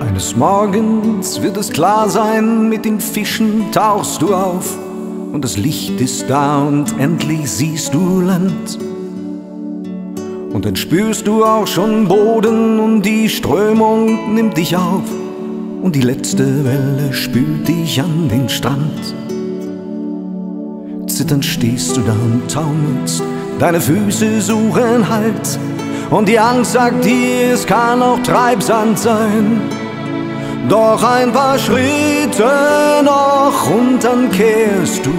Eines Morgens wird es klar sein, mit den Fischen tauchst du auf und das Licht ist da und endlich siehst du Land. Und dann spürst du auch schon Boden und die Strömung nimmt dich auf und die letzte Welle spült dich an den Strand. Zitternd stehst du da und taumelst, deine Füße suchen Halt und die Angst sagt dir, es kann auch Treibsand sein. Doch ein paar Schritte noch und dann kehrst du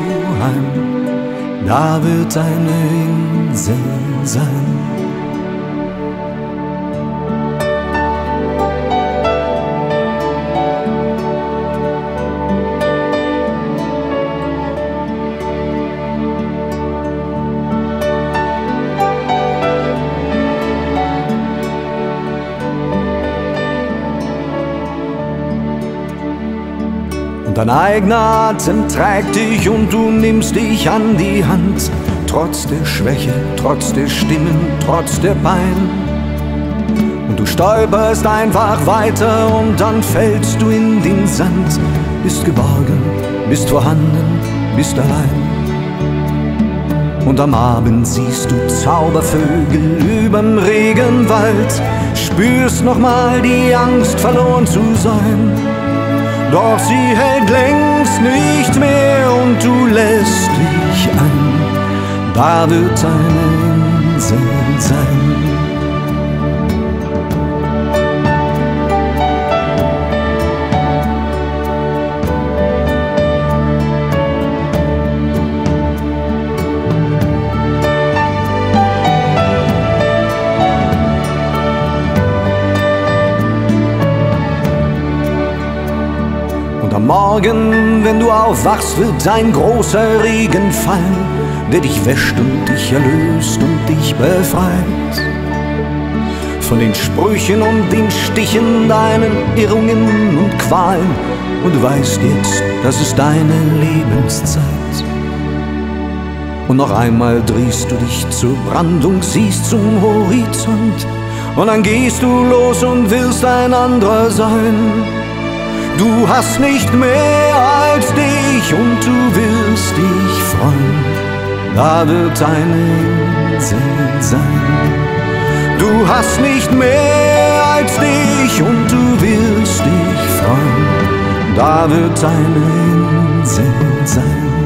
heim, da wird eine Insel sein. Dein eigener Atem trägt dich und du nimmst dich an die Hand. Trotz der Schwäche, trotz der Stimmen, trotz der Pein. Und du stolperst einfach weiter und dann fällst du in den Sand. Bist geborgen, bist vorhanden, bist allein. Und am Abend siehst du Zaubervögel überm Regenwald. Spürst nochmal die Angst, verloren zu sein doch sie hält längst nicht mehr und du lässt dich ein, da wird eine Morgen, wenn du aufwachst, wird ein großer Regen fallen, der dich wäscht und dich erlöst und dich befreit. Von den Sprüchen und den Stichen, deinen Irrungen und Qualen. Und du weißt jetzt, das ist deine Lebenszeit. Und noch einmal drehst du dich zur Brandung, siehst zum Horizont. Und dann gehst du los und willst ein anderer sein. Du hast nicht mehr als dich und du wirst dich freuen. Da wird eine Insel sein. Du hast nicht mehr als dich und du wirst dich freuen. Da wird eine Insel sein.